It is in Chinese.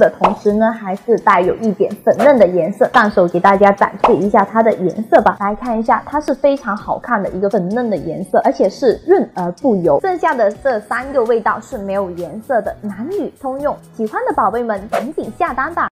的同时呢还是带有一点粉嫩的颜色上手给大家展示一下它的颜色吧。来看一下它是非常好看的一个粉嫩的颜色而且是润而不油。剩下的这三个味道是没有颜色的男女通用。喜欢的宝贝们赶紧下单吧。